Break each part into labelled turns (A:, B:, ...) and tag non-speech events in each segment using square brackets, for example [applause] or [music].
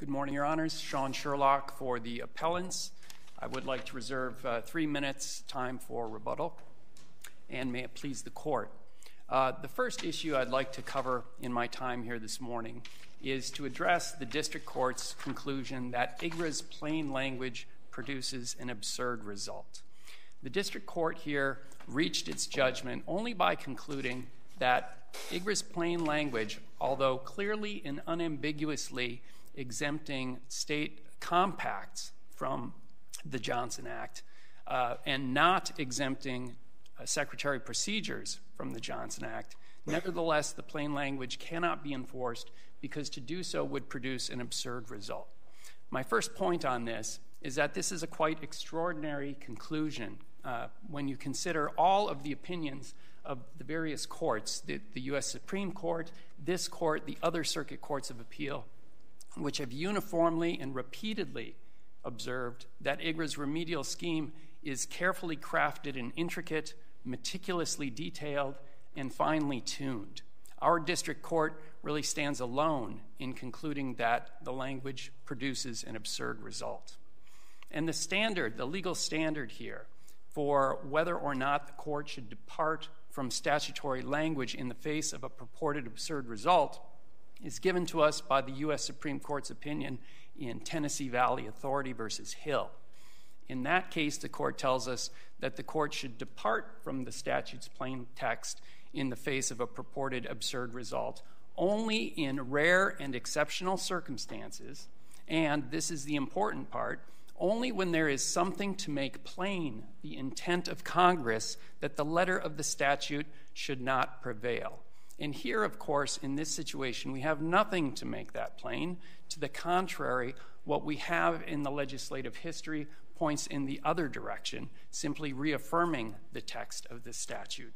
A: Good morning, Your Honors. Sean Sherlock for the appellants. I would like to reserve uh, three minutes' time for rebuttal, and may it please the court. Uh, the first issue I'd like to cover in my time here this morning is to address the district court's conclusion that IGRA's plain language produces an absurd result. The district court here reached its judgment only by concluding that IGRA's plain language, although clearly and unambiguously exempting state compacts from the Johnson Act uh, and not exempting uh, secretary procedures from the Johnson Act, nevertheless, the plain language cannot be enforced because to do so would produce an absurd result. My first point on this is that this is a quite extraordinary conclusion uh, when you consider all of the opinions of the various courts the, the U.S. Supreme Court, this court, the other circuit courts of appeal, which have uniformly and repeatedly observed that IGRA's remedial scheme is carefully crafted and intricate, meticulously detailed, and finely tuned. Our district court really stands alone in concluding that the language produces an absurd result. And the standard, the legal standard here, for whether or not the court should depart from statutory language in the face of a purported absurd result is given to us by the U.S. Supreme Court's opinion in Tennessee Valley Authority versus Hill. In that case, the court tells us that the court should depart from the statute's plain text in the face of a purported absurd result only in rare and exceptional circumstances, and this is the important part only when there is something to make plain the intent of Congress that the letter of the statute should not prevail. And here, of course, in this situation, we have nothing to make that plain. To the contrary, what we have in the legislative history points in the other direction, simply reaffirming the text of the statute.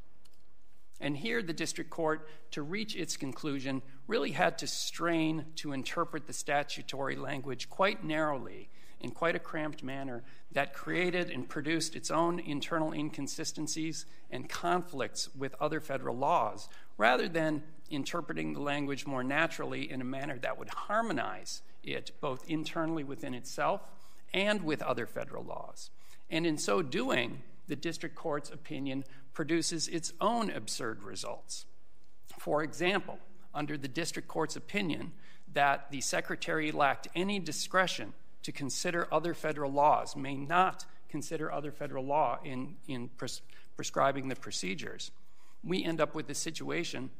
A: And here, the district court, to reach its conclusion, really had to strain to interpret the statutory language quite narrowly in quite a cramped manner that created and produced its own internal inconsistencies and conflicts with other federal laws, rather than interpreting the language more naturally in a manner that would harmonize it both internally within itself and with other federal laws. And in so doing, the district court's opinion produces its own absurd results. For example, under the district court's opinion, that the secretary lacked any discretion to consider other federal laws, may not consider other federal law in, in pres- prescribing the procedures, we end up with a situation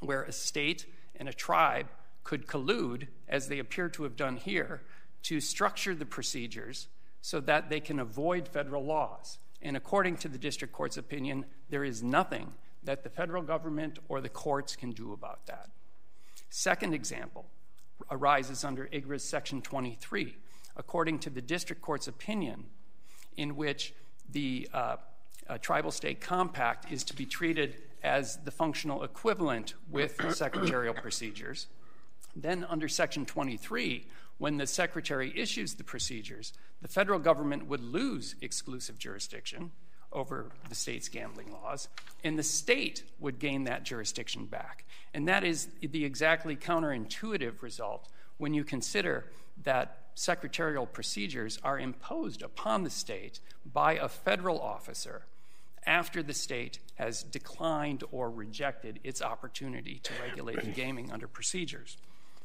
A: where a state and a tribe could collude, as they appear to have done here, to structure the procedures so that they can avoid federal laws. And according to the district court's opinion, there is nothing that the federal government or the courts can do about that. Second example arises under IGRA's Section 23, according to the district court's opinion, in which the uh, tribal state compact is to be treated as the functional equivalent with [coughs] secretarial procedures. Then, under Section 23, when the secretary issues the procedures, the federal government would lose exclusive jurisdiction over the state's gambling laws, and the state would gain that jurisdiction back. And that is the exactly counterintuitive result when you consider that secretarial procedures are imposed upon the state by a federal officer after the state has declined or rejected its opportunity to regulate gaming under procedures.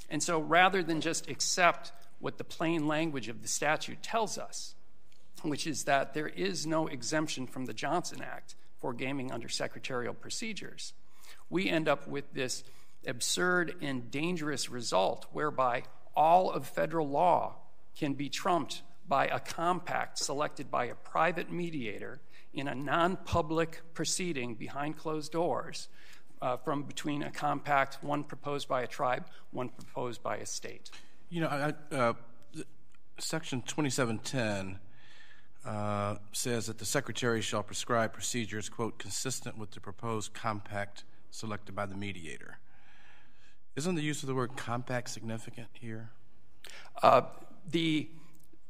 A: And so rather than just accept what the plain language of the statute tells us, which is that there is no exemption from the Johnson Act for gaming under secretarial procedures, we end up with this absurd and dangerous result whereby all of federal law can be trumped by a compact selected by a private mediator in a non public proceeding behind closed doors uh, from between a compact, one proposed by a tribe, one proposed by a state.
B: You know, I, uh, Section 2710 uh, says that the Secretary shall prescribe procedures, quote, consistent with the proposed compact selected by the mediator. Isn't the use of the word compact significant here?
A: Uh, the,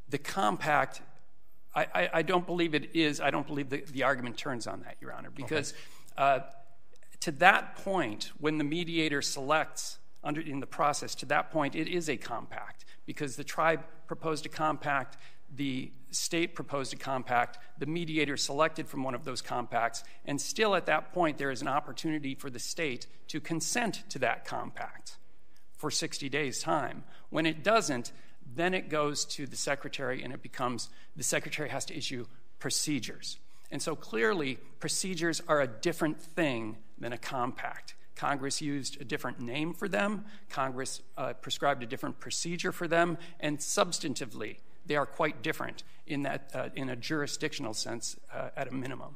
A: the compact, I, don't believe it is. I don't believe the, the argument turns on that, Your Honor, because uh, to that point, when the mediator selects under, in the process, to that point, it is a compact because the tribe proposed a compact, the state proposed a compact, the mediator selected from one of those compacts, and still at that point there is an opportunity for the state to consent to that compact for 60 days' time. When it doesn't, then it goes to the secretary and it becomes the secretary has to issue procedures. And so clearly, procedures are a different thing than a compact. Congress used a different name for them, Congress uh, prescribed a different procedure for them, and substantively, they are quite different in, that, uh, in a jurisdictional sense uh, at a minimum.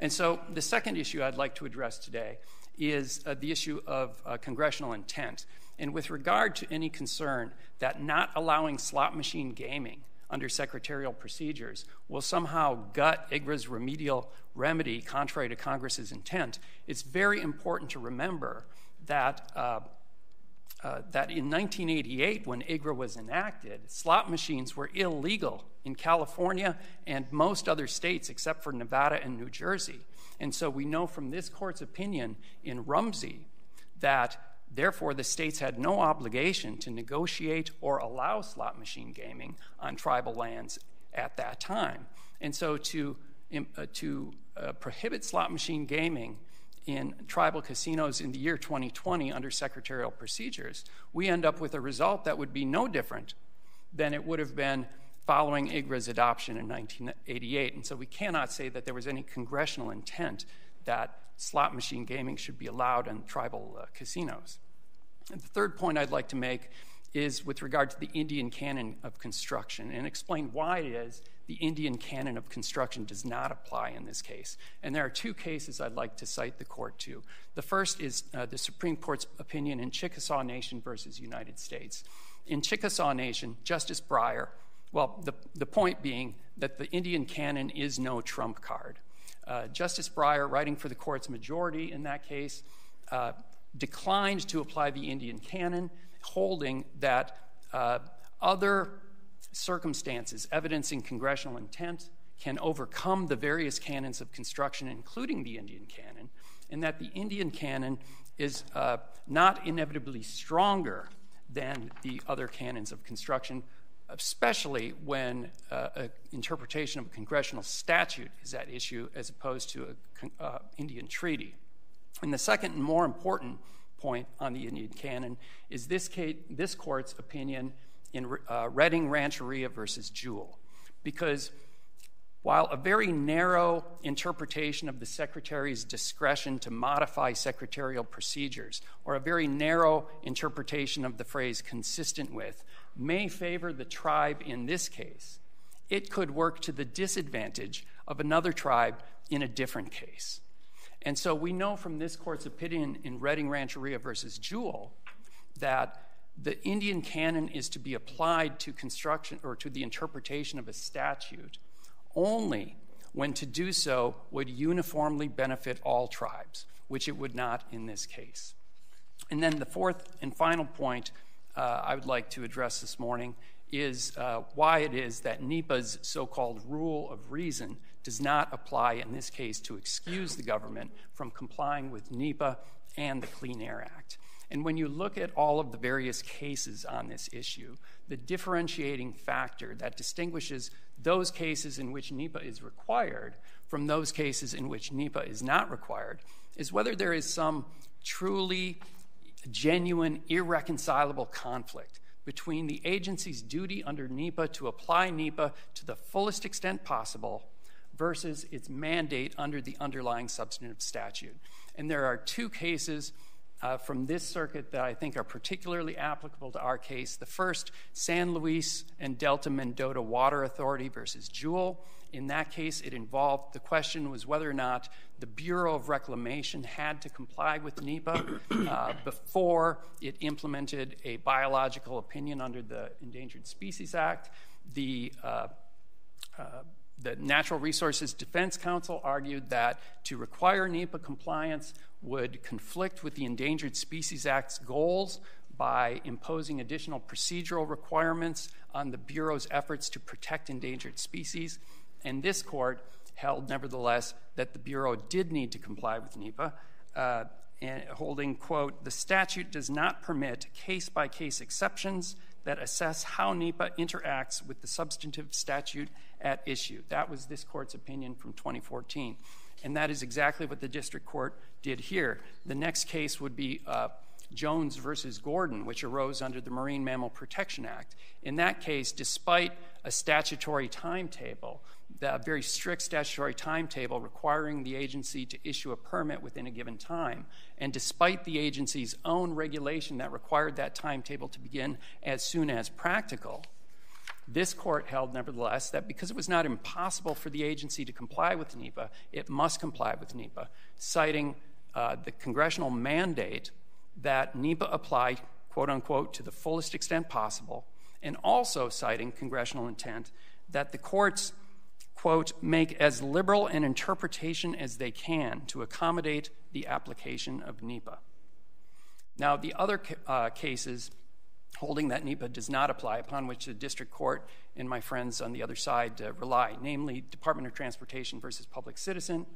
A: And so the second issue I'd like to address today is uh, the issue of uh, congressional intent. And with regard to any concern that not allowing slot machine gaming under secretarial procedures will somehow gut IGRA's remedial remedy contrary to Congress's intent, it's very important to remember that. Uh, uh, that in 1988, when IGRA was enacted, slot machines were illegal in California and most other states except for Nevada and New Jersey. And so we know from this court's opinion in Rumsey that Therefore, the states had no obligation to negotiate or allow slot machine gaming on tribal lands at that time. And so, to, uh, to uh, prohibit slot machine gaming in tribal casinos in the year 2020 under secretarial procedures, we end up with a result that would be no different than it would have been following IGRA's adoption in 1988. And so, we cannot say that there was any congressional intent that slot machine gaming should be allowed in tribal uh, casinos. And the third point I'd like to make is with regard to the Indian canon of construction and explain why it is the Indian canon of construction does not apply in this case. And there are two cases I'd like to cite the court to. The first is uh, the Supreme Court's opinion in Chickasaw Nation versus United States. In Chickasaw Nation, Justice Breyer, well, the, point being that the Indian canon is no trump card. Uh, Justice Breyer, writing for the court's majority in that case, uh, declined to apply the Indian canon, holding that uh, other circumstances evidencing congressional intent can overcome the various canons of construction, including the Indian canon, and that the Indian canon is uh, not inevitably stronger than the other canons of construction, especially when uh, an interpretation of a congressional statute is at issue as opposed to an Indian treaty. And the second and more important point on the Indian canon is this, case, this court's opinion in uh, Redding Rancheria versus Jewell. Because while a very narrow interpretation of the Secretary's discretion to modify secretarial procedures, or a very narrow interpretation of the phrase consistent with, may favor the tribe in this case, it could work to the disadvantage of another tribe in a different case. And so we know from this court's opinion in Redding Rancheria versus Jewell that the Indian canon is to be applied to construction or to the interpretation of a statute only when to do so would uniformly benefit all tribes, which it would not in this case. And then the fourth and final point uh, I would like to address this morning is uh, why it is that NEPA's so called rule of reason does not apply in this case to excuse the government from complying with NEPA and the Clean Air Act. And when you look at all of the various cases on this issue, the differentiating factor that distinguishes those cases in which NEPA is required from those cases in which NEPA is not required is whether there is some truly genuine, irreconcilable conflict between the agency's duty under NEPA to apply NEPA to the fullest extent possible versus its mandate under the underlying substantive statute. And there are two cases uh, from this circuit that I think are particularly applicable to our case. The first, San Luis and Delta Mendota Water Authority versus Jewell. In that case, it involved the question was whether or not the Bureau of Reclamation had to comply with NEPA uh, before it implemented a biological opinion under the Endangered Species Act. The uh, uh the Natural Resources Defense Council argued that to require NEPA compliance would conflict with the Endangered Species Act's goals by imposing additional procedural requirements on the Bureau's efforts to protect endangered species. And this court held, nevertheless, that the Bureau did need to comply with NEPA, uh, and holding, quote, the statute does not permit case by case exceptions that assess how NEPA interacts with the substantive statute at issue. That was this court's opinion from 2014. And that is exactly what the district court did here. The next case would be uh, Jones versus Gordon, which arose under the Marine Mammal Protection Act. In that case, despite a statutory timetable, the very strict statutory timetable requiring the agency to issue a permit within a given time, and despite the agency's own regulation that required that timetable to begin as soon as practical, this court held, nevertheless, that because it was not impossible for the agency to comply with NEPA, it must comply with NEPA, citing uh, the congressional mandate that NEPA apply, quote unquote, to the fullest extent possible, and also citing congressional intent that the courts, quote, make as liberal an interpretation as they can to accommodate the application of NEPA. Now, the other uh, cases holding that NEPA does not apply, upon which the district court and my friends on the other side uh, rely, namely Department of Transportation versus Public Citizen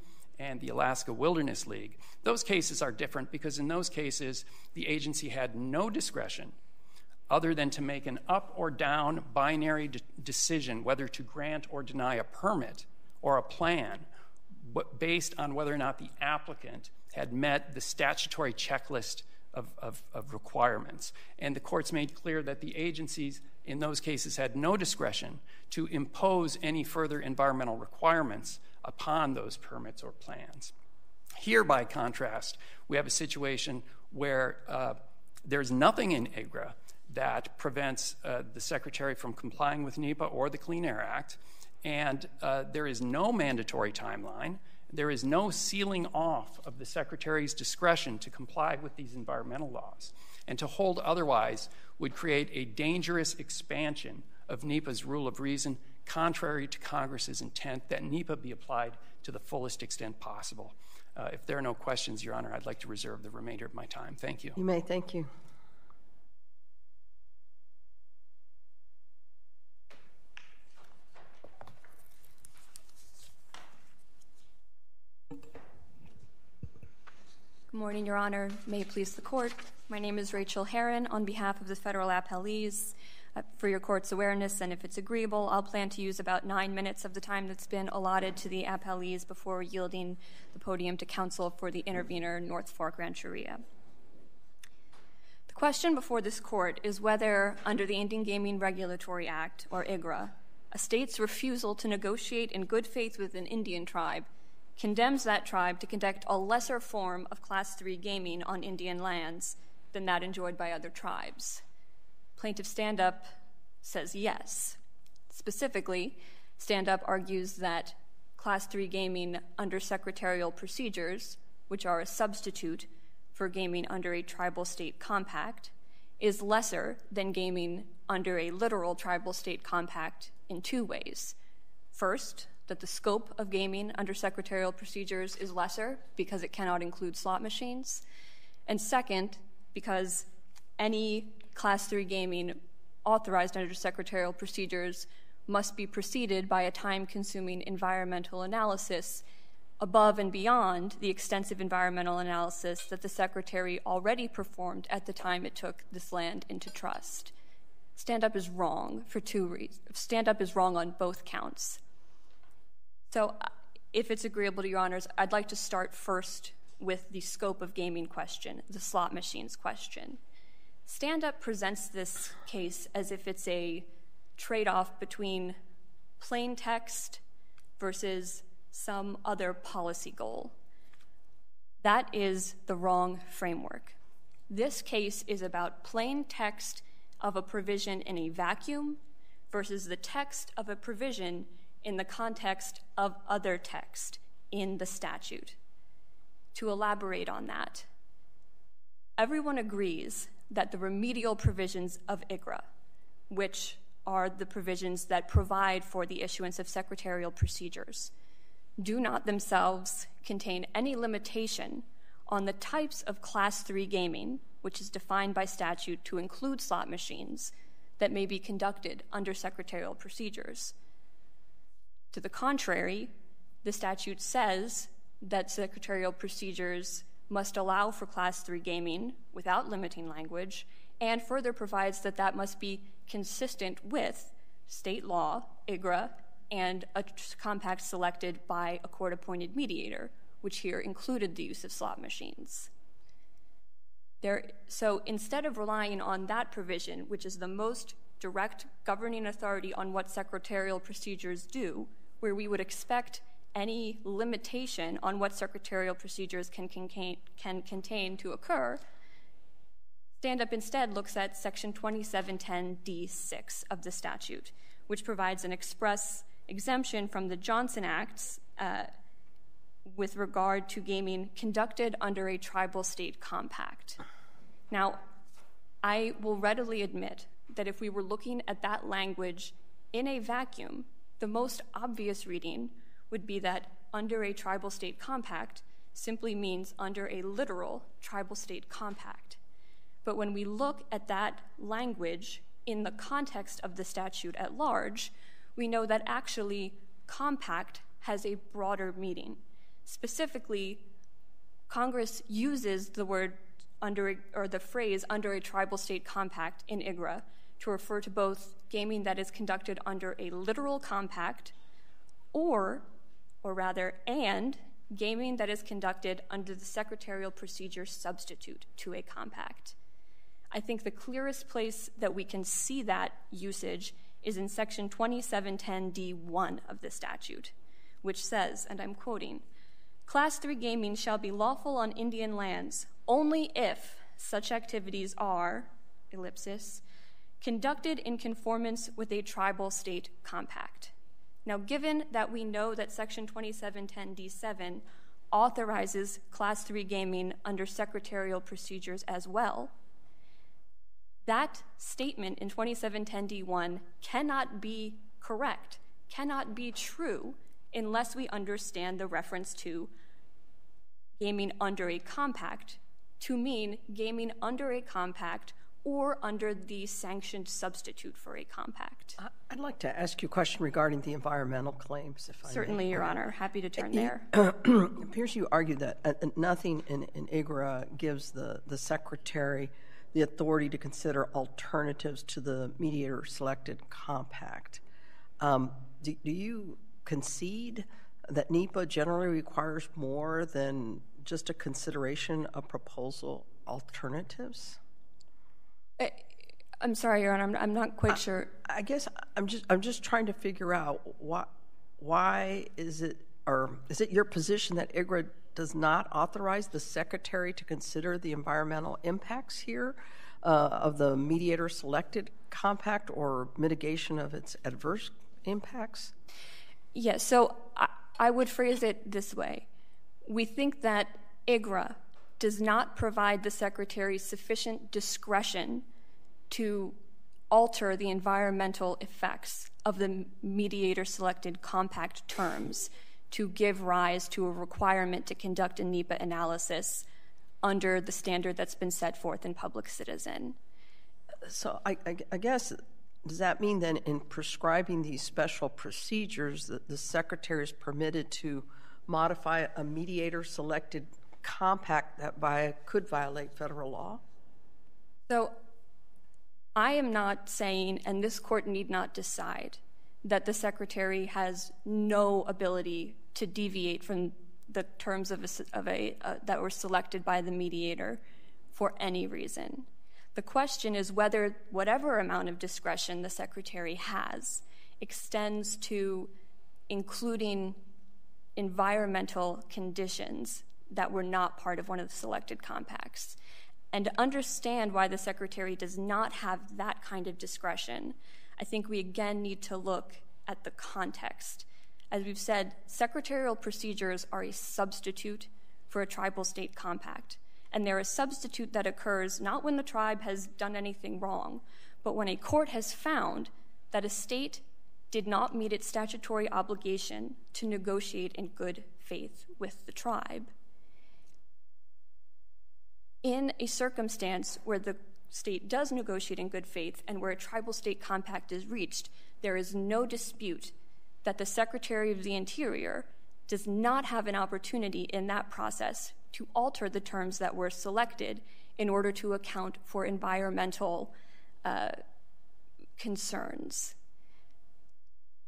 A: and the Alaska Wilderness League. Those cases are different because in those cases, the agency had no discretion other than to make an up or down binary de- decision whether to grant or deny a permit or a plan based on whether or not the applicant had met the statutory checklist of, of, of, requirements. And the courts made clear that the agencies in those cases had no discretion to impose any further environmental requirements upon those permits or plans. Here, by contrast, we have a situation where uh, there's nothing in IGRA that prevents uh, the Secretary from complying with NEPA or the Clean Air Act, and uh, there is no mandatory timeline. There is no sealing off of the Secretary's discretion to comply with these environmental laws. And to hold otherwise would create a dangerous expansion of NEPA's rule of reason contrary to Congress's intent that NEPA be applied to the fullest extent possible. Uh, if there are no questions, Your Honor, I'd like to reserve the remainder of my time. Thank you.
C: You may. Thank you.
D: Good morning, Your Honor. May it please the court. My name is Rachel Heron on behalf of the federal appellees. Uh, for your court's awareness, and if it's agreeable, I'll plan to use about nine minutes of the time that's been allotted to the appellees before yielding the podium to counsel for the intervener, North Fork Rancheria. The question before this court is whether, under the Indian Gaming Regulatory Act, or IGRA, a state's refusal to negotiate in good faith with an Indian tribe condemns that tribe to conduct a lesser form of Class 3 gaming on Indian lands than that enjoyed by other tribes. Plaintiff Stand Up says yes. Specifically, Stand Up argues that Class 3 gaming under secretarial procedures, which are a substitute for gaming under a tribal state compact, is lesser than gaming under a literal tribal state compact in two ways. First, that the scope of gaming under secretarial procedures is lesser because it cannot include slot machines. And second, because any Class 3 gaming authorized under secretarial procedures must be preceded by a time consuming environmental analysis above and beyond the extensive environmental analysis that the Secretary already performed at the time it took this land into trust. Stand up is wrong for two reasons. Stand up is wrong on both counts. So, uh, if it's agreeable to your honors, I'd like to start first with the scope of gaming question, the slot machines question. Stand Up presents this case as if it's a trade off between plain text versus some other policy goal. That is the wrong framework. This case is about plain text of a provision in a vacuum versus the text of a provision in the context of other text in the statute. To elaborate on that, everyone agrees that the remedial provisions of IGRA, which are the provisions that provide for the issuance of secretarial procedures, do not themselves contain any limitation on the types of Class 3 gaming, which is defined by statute to include slot machines, that may be conducted under secretarial procedures. To the contrary, the statute says that secretarial procedures must allow for Class 3 gaming without limiting language, and further provides that that must be consistent with state law, IGRA, and a compact selected by a court appointed mediator, which here included the use of slot machines. There, so instead of relying on that provision, which is the most direct governing authority on what secretarial procedures do, where we would expect any limitation on what secretarial procedures can contain, can contain to occur, Stand Up instead looks at Section 2710D6 of the statute, which provides an express exemption from the Johnson Acts uh, with regard to gaming conducted under a tribal state compact. Now, I will readily admit that if we were looking at that language in a vacuum, the most obvious reading would be that under a tribal state compact simply means under a literal tribal state compact. But when we look at that language in the context of the statute at large, we know that actually compact has a broader meaning. Specifically, Congress uses the word under or the phrase under a tribal state compact in IGRA to refer to both gaming that is conducted under a literal compact or or rather and gaming that is conducted under the secretarial procedure substitute to a compact. I think the clearest place that we can see that usage is in section 2710d1 of the statute, which says, and I'm quoting, Class 3 gaming shall be lawful on Indian lands only if such activities are, ellipsis, conducted in conformance with a tribal state compact. Now, given that we know that Section 2710d7 authorizes Class 3 gaming under secretarial procedures as well, that statement in 2710d1 cannot be correct, cannot be true, unless we understand the reference to gaming under a compact to mean gaming under a compact or under the sanctioned substitute for a compact.
C: I'd like to ask you a question regarding the environmental claims, if I
D: Certainly. Your Honor. Happy to turn there. [clears throat]
C: it appears you argue that uh, nothing in, IGRA gives the, the Secretary the authority to consider alternatives to the mediator selected compact. Um, do, do you concede that NEPA generally requires more than just a consideration of proposal alternatives?
D: Uh, I'm sorry, Your Honor. I'm, I'm not quite sure.
C: I guess I'm just I'm just trying to figure out why why is it or is it your position that IGRA does not authorize the secretary to consider the environmental impacts here uh, of the mediator selected compact or mitigation of its adverse impacts?
D: Yes. So I, I would phrase it this way: We think that IGRA does not provide the secretary sufficient discretion to alter the environmental effects of the mediator selected compact terms to give rise to a requirement to conduct a NEPA analysis under the standard that's been set forth in Public Citizen.
C: So I, I, I guess does that mean then in prescribing these special procedures that the secretary is permitted to modify a mediator selected compact that by, could violate federal law?
D: So I am not saying, and this court need not decide, that the secretary has no ability to deviate from the terms uh, that were selected by the mediator for any reason. The question is whether whatever amount of discretion the secretary has extends to including environmental conditions that were not part of one of the selected compacts. And to understand why the secretary does not have that kind of discretion, I think we again need to look at the context. As we've said, secretarial procedures are a substitute for a tribal state compact. And they're a substitute that occurs not when the tribe has done anything wrong, but when a court has found that a state did not meet its statutory obligation to negotiate in good faith with the tribe in a circumstance where the state does negotiate in good faith and where a tribal state compact is reached, there is no dispute that the Secretary of the Interior does not have an opportunity in that process to alter the terms that were selected in order to account for environmental uh, concerns.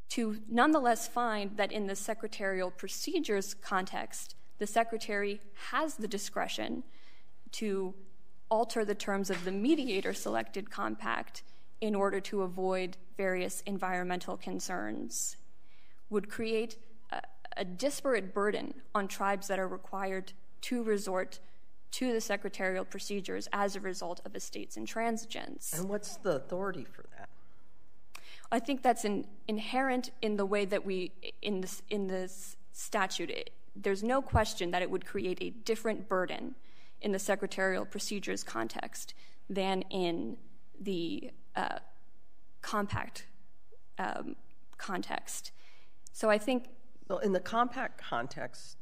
D: To nonetheless find that in the secretarial procedures context, the secretary has the discretion to alter the terms of the mediator selected compact in order to avoid various environmental concerns would create a, disparate burden on tribes that are required to resort to the secretarial procedures as a result of a state's intransigence.
C: And what's the authority for that?
D: I think that's in, inherent in the way that we in this in this statute. There's no question that it would create a different burden in the secretarial procedures context than in the uh, compact um, context. So I think.
C: Well, in the compact context,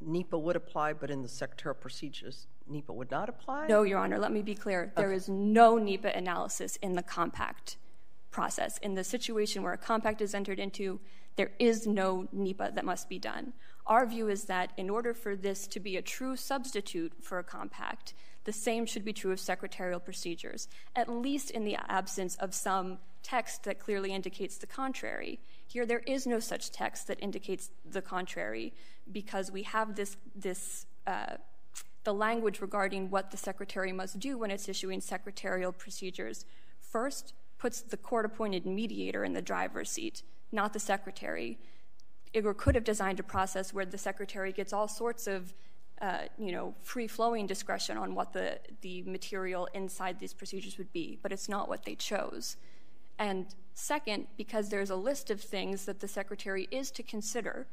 C: NEPA would apply, but in the secretarial procedures, NEPA would not apply?
D: No, Your Honor, let me be clear. There is no NEPA analysis in the compact process. In the situation where a compact is entered into, there is no NEPA that must be done. Our view is that in order for this to be a true substitute for a compact, the same should be true of secretarial procedures, at least in the absence of some text that clearly indicates the contrary. Here, there is no such text that indicates the contrary because we have this, this uh, the language regarding what the secretary must do when it's issuing secretarial procedures. First, puts the court appointed mediator in the driver's seat, not the secretary. IGRA could have designed a process where the secretary gets all sorts of uh, you know, free-flowing discretion on what the, the material inside these procedures would be, but it's not what they chose. And second, because there's a list of things that the secretary is to consider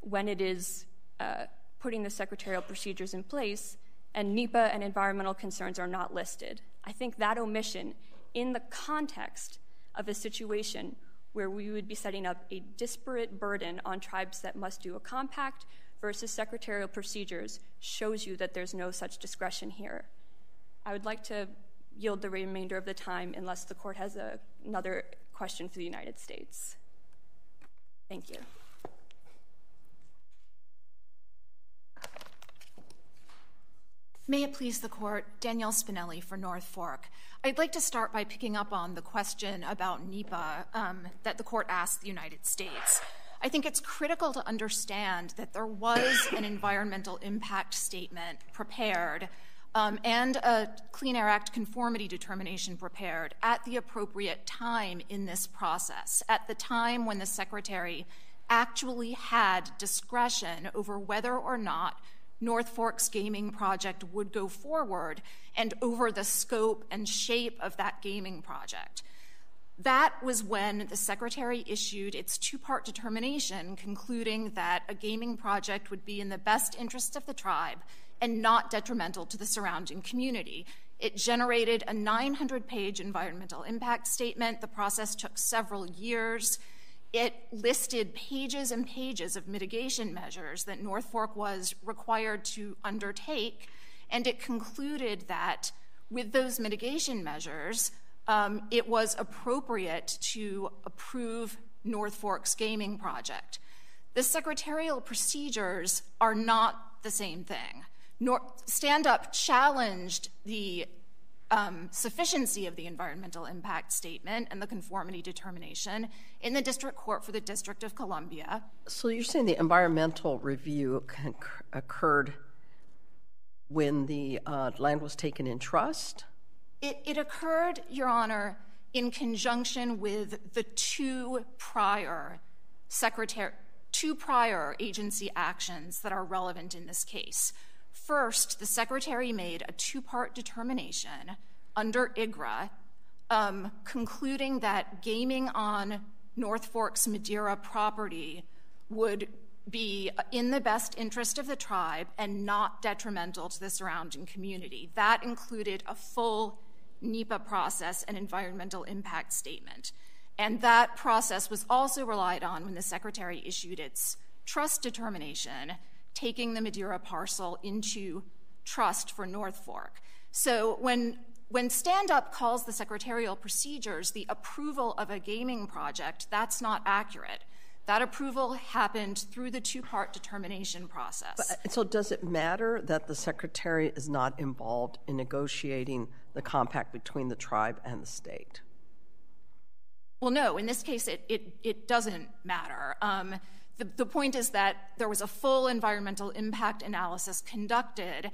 D: when it is uh, putting the secretarial procedures in place, and NEPA and environmental concerns are not listed. I think that omission in the context of a situation where we would be setting up a disparate burden on tribes that must do a compact versus secretarial procedures shows you that there's no such discretion here. I would like to yield the remainder of the time unless the court has another question for the United States. Thank you.
E: May it please the court, Danielle Spinelli for North Fork. I'd like to start by picking up on the question about NEPA um, that the court asked the United States. I think it's critical to understand that there was an environmental impact statement prepared um, and a Clean Air Act conformity determination prepared at the appropriate time in this process, at the time when the Secretary actually had discretion over whether or not North Fork's gaming project would go forward and over the scope and shape of that gaming project. That was when the Secretary issued its two part determination concluding that a gaming project would be in the best interest of the tribe and not detrimental to the surrounding community. It generated a 900 page environmental impact statement. The process took several years. It listed pages and pages of mitigation measures that North Fork was required to undertake, and it concluded that with those mitigation measures, um, it was appropriate to approve North Fork's gaming project. The secretarial procedures are not the same thing. Nor- Stand Up challenged the sufficiency of the environmental impact statement and the conformity determination in the district court for the District of Columbia.
C: So you're saying the environmental review occurred when the uh, land was taken in trust?
E: It, it occurred, Your Honor, in conjunction with the two prior secretary, two prior agency actions that are relevant in this case. First, the Secretary made a two part determination under IGRA um, concluding that gaming on North Fork's Madera property would be in the best interest of the tribe and not detrimental to the surrounding community. That included a full NEPA process and environmental impact statement. And that process was also relied on when the Secretary issued its trust determination taking the Madera parcel into trust for North Fork. So when when Stand Up calls the secretarial procedures the approval of a gaming project, that's not accurate. That approval happened through the two part determination process.
C: So, does it matter that the Secretary is not involved in negotiating the compact between the tribe and the state?
E: Well, no. In this case, it, it, it doesn't matter. Um, The, point is that there was a full environmental impact analysis conducted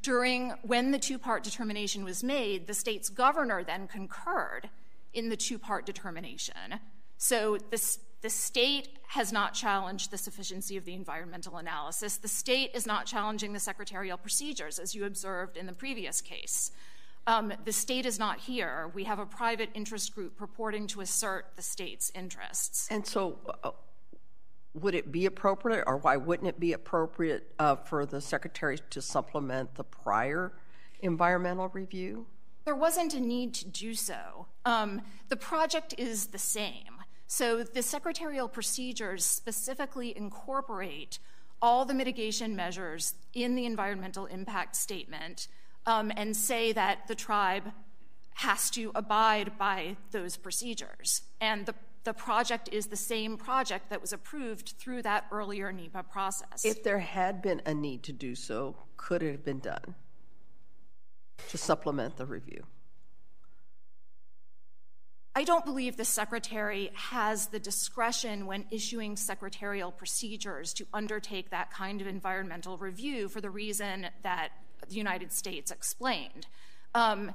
E: during when the two part determination was made. The state's governor then concurred in the two part determination. So, the state has not challenged the sufficiency of the environmental analysis. The state is not challenging the secretarial procedures, as you observed in the previous case. Um, the state is not here. We have a private interest group purporting to assert the state's interests.
C: And so, uh, would it be appropriate, or why wouldn't it be appropriate uh, for the secretary to supplement the prior environmental review?
E: There wasn't a need to do so. Um, the project is the same. So the secretarial procedures specifically incorporate all the mitigation measures in the environmental impact statement um, and say that the tribe has to abide by those procedures. And the the project is the same project that was approved through that earlier NEPA process.
C: If there had been a need to do so, could it have been done to supplement the review?
E: I don't believe the Secretary has the discretion when issuing secretarial procedures to undertake that kind of environmental review for the reason that the United States explained. Um,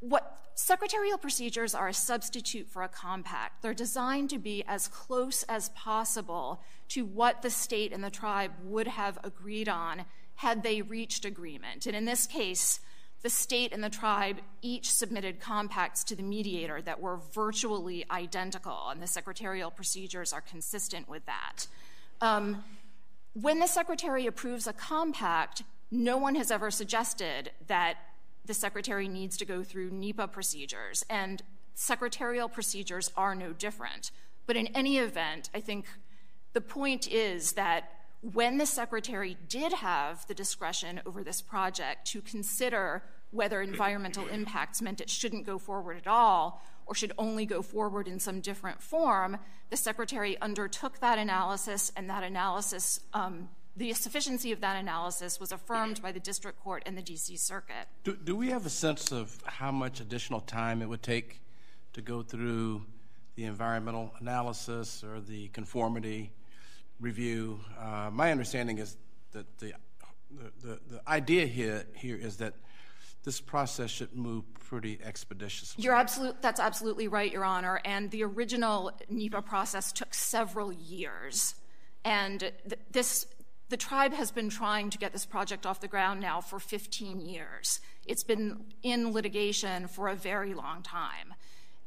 E: what secretarial procedures are a substitute for a compact. They're designed to be as close as possible to what the state and the tribe would have agreed on had they reached agreement. And in this case, the state and the tribe each submitted compacts to the mediator that were virtually identical, and the secretarial procedures are consistent with that. Um, when the secretary approves a compact, no one has ever suggested that the secretary needs to go through NEPA procedures, and secretarial procedures are no different. But in any event, I think the point is that when the secretary did have the discretion over this project to consider whether environmental impacts meant it shouldn't go forward at all or should only go forward in some different form, the secretary undertook that analysis, and that analysis um, the sufficiency of that analysis was affirmed by the district court and the D.C. Circuit.
B: Do, do we have a sense of how much additional time it would take to go through the environmental analysis or the conformity review? Uh, my understanding is that the, the, the, the idea here, here is that this process should move pretty expeditiously.
E: You're absolute, that's absolutely right, Your Honor. And the original NEPA process took several years. And th- this the tribe has been trying to get this project off the ground now for 15 years. It's been in litigation for a very long time.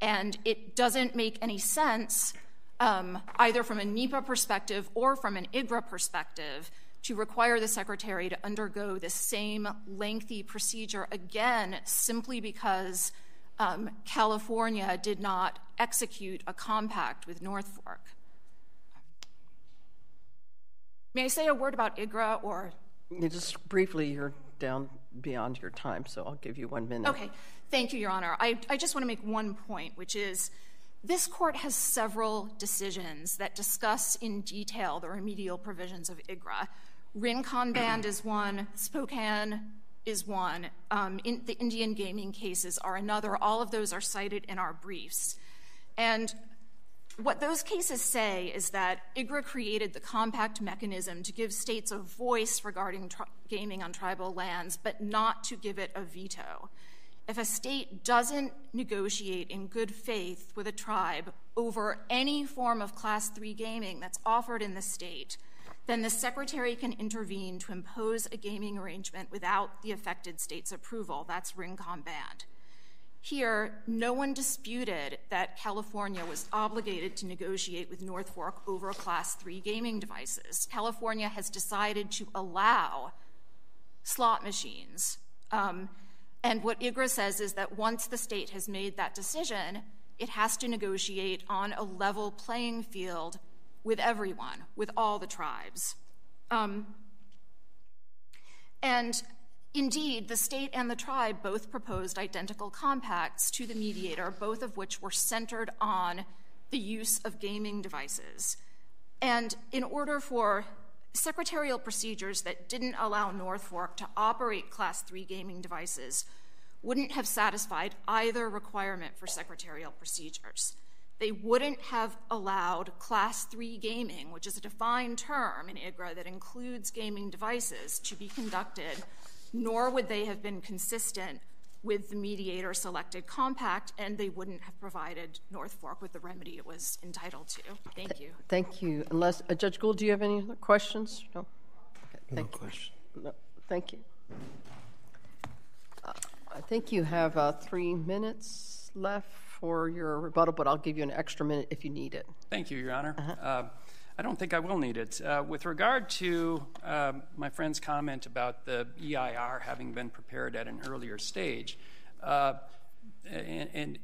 E: And it doesn't make any sense, um, either from a NEPA perspective or from an IGRA perspective, to require the secretary to undergo the same lengthy procedure again simply because um, California did not execute a compact with North Fork. May I say a word about IGRA or?
C: just briefly, you're down beyond your time, so I'll give you one minute.
E: Okay. Thank you, Your Honor. I, I just want to make one point, which is this court has several decisions that discuss in detail the remedial provisions of IGRA. Rincon Band is one, Spokane is one, um, in, the Indian gaming cases are another. All of those are cited in our briefs. And what those cases say is that IGRA created the compact mechanism to give states a voice regarding gaming on tribal lands, but not to give it a veto. If a state doesn't negotiate in good faith with a tribe over any form of Class 3 gaming that's offered in the state, then the Secretary can intervene to impose a gaming arrangement without the affected state's approval. That's Rincon Band. Here, no one disputed that California was obligated to negotiate with North Fork over Class 3 gaming devices. California has decided to allow slot machines. Um, and what IGRA says is that once the state has made that decision, it has to negotiate on a level playing field with everyone, with all the tribes. Um, and Indeed, the state and the tribe both proposed identical compacts to the mediator, both of which were centered on the use of gaming devices. And in order for secretarial procedures that didn't allow North Fork to operate Class 3 gaming devices wouldn't have satisfied either requirement for secretarial procedures. They wouldn't have allowed Class 3 gaming, which is a defined term in IGRA that includes gaming devices, to be conducted, nor would they have been consistent with the mediator selected compact, and they wouldn't have provided North Fork with the remedy it was entitled to. Thank you.
C: Thank you. Unless uh, Judge Gould, do you have any other questions? No. Okay,
F: No
C: thank you.
F: question.
C: No, thank you. Uh, I think you have uh, three minutes left for your rebuttal, but I'll give you an extra minute if you need it.
A: Thank you, Your Honor. Uh, I don't think I will need it. Uh, with regard to um, my friend's comment about the EIR having been prepared at an earlier stage, uh, and,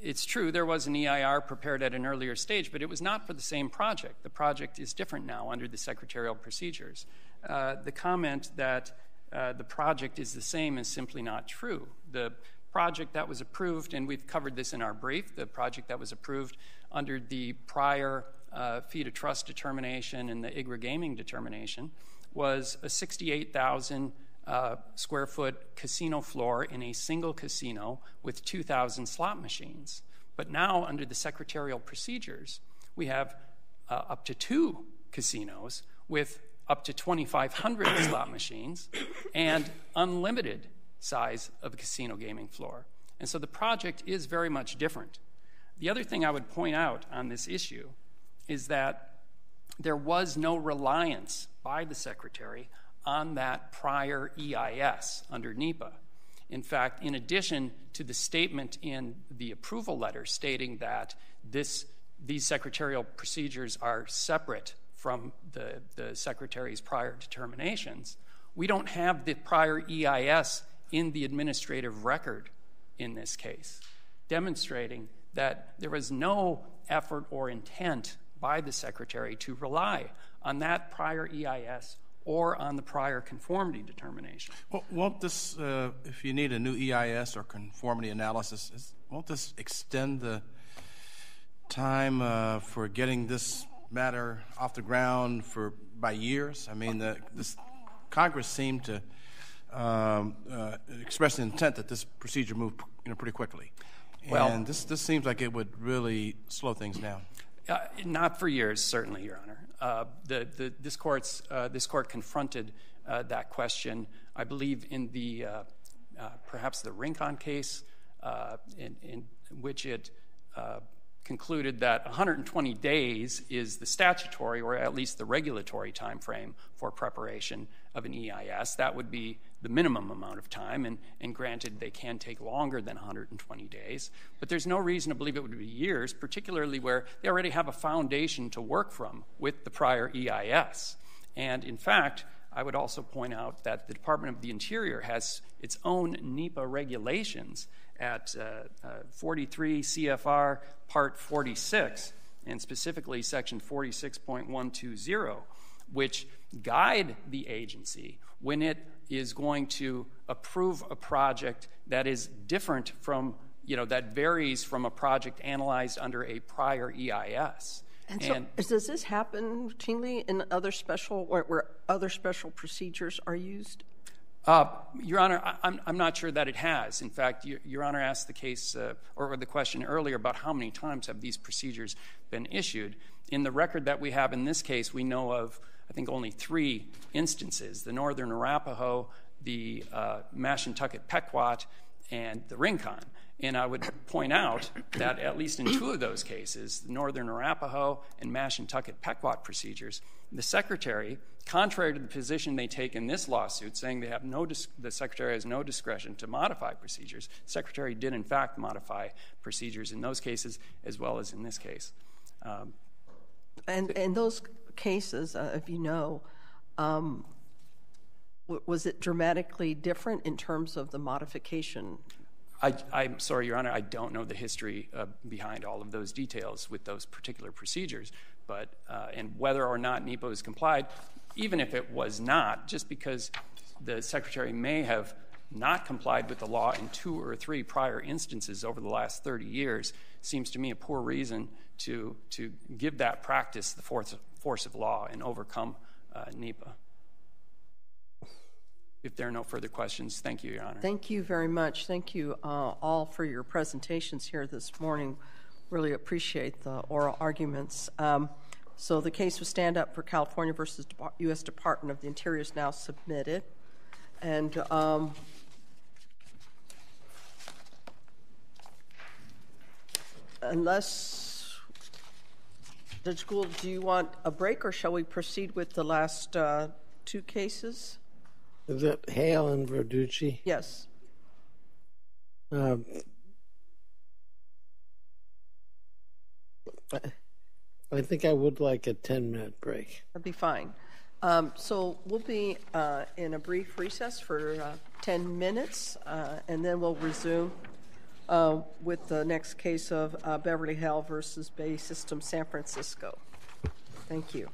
A: it's true there was an EIR prepared at an earlier stage, but it was not for the same project. The project is different now under the secretarial procedures. Uh, the comment that the project is the same is simply not true. The project that was approved, and we've covered this in our brief, the project that was approved under the prior uh, fee to trust determination and the IGRA gaming determination was a 68,000 uh, square foot casino floor in a single casino with 2,000 slot machines. But now, under the secretarial procedures, we have uh, up to two casinos with up to 2,500 [coughs] slot machines and unlimited size of a casino gaming floor. And so the project is very much different. The other thing I would point out on this issue is that there was no reliance by the Secretary on that prior EIS under NEPA. In fact, in addition to the statement in the approval letter stating that this, these secretarial procedures are separate from the, the Secretary's prior determinations, we don't have the prior EIS in the administrative record in this case, demonstrating that there was no effort or intent by the Secretary to rely on that prior EIS or on the prior conformity determination.
B: Well, won't this, uh, if you need a new EIS or conformity analysis, is, won't this extend the time uh, for getting this matter off the ground for by years? I mean, the, this Congress seemed to um, uh, express the intent that this procedure move you know, pretty quickly.
A: Well-
B: and this, this seems like it would really slow things down.
A: Uh, not for years, certainly, Your Honor. Uh, uh, this court confronted that question, I believe, in the perhaps the Rincon case, in, which it concluded that 120 days is the statutory or at least the regulatory time frame for preparation of an EIS. That would be the minimum amount of time, and, and granted, they can take longer than 120 days. But there's no reason to believe it would be years, particularly where they already have a foundation to work from with the prior EIS. And in fact, I would also point out that the Department of the Interior has its own NEPA regulations at uh, uh, 43 CFR Part 46, and specifically Section 46.120, which guide the agency when it is going to approve a project that is different from, you know, that varies from a project analyzed under a prior EIS.
C: And so, does this happen routinely in other special, where, where other special procedures are used?
A: Uh, Your Honor, I'm, I'm not sure that it has. In fact, Your, Your Honor asked the case uh, or the question earlier about how many times have these procedures been issued. In the record that we have in this case, we know of, I think, only three instances the Northern Arapaho, the uh, Mashantucket Pequot, and the Rincon. And I would point out that at least in two of those cases, the Northern Arapaho and Mashantucket Pequot procedures, the Secretary, contrary to the position they take in this lawsuit, saying they have no the Secretary has no discretion to modify procedures, the Secretary did in fact modify procedures in those cases as well as in this case. Um,
C: And in those cases, uh, if you know, um, was it dramatically different in terms of the modification?
A: I'm sorry, Your Honor, I don't know the history uh, behind all of those details with those particular procedures, but uh, and whether or not NEPA is complied, even if it was not, just because the Secretary may have not complied with the law in two or three prior instances over the last 30 years, seems to me a poor reason to to give that practice the force of law and overcome uh, NEPA. If there are no further questions, thank you, Your Honor.
C: Thank you very much. Thank you uh, all for your presentations here this morning. Really appreciate the oral arguments. Um, so the case of Stand Up for California versus U.S. Department of the Interior is now submitted. And um, unless, Judge Gould, do you want a break or shall we proceed with the last uh, two cases?
F: Is it Hale and Verducci?
C: Yes.
F: Um, I, I think I would like a 10 minute break.
C: That'd be fine. Um, so we'll be uh, in a brief recess for uh, 10 minutes, uh, and then we'll resume uh, with the next case of uh, Beverly Hale versus Bay System San Francisco. Thank you.